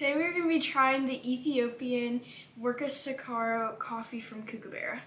Today we're going to be trying the Ethiopian Worka Sakaro coffee from Kookaburra.